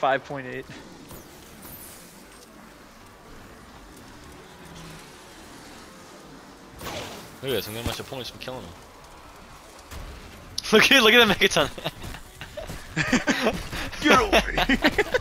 5.8. Look at this! I'm getting my opponents from killing him. Look at look at that Megaton. Get over here.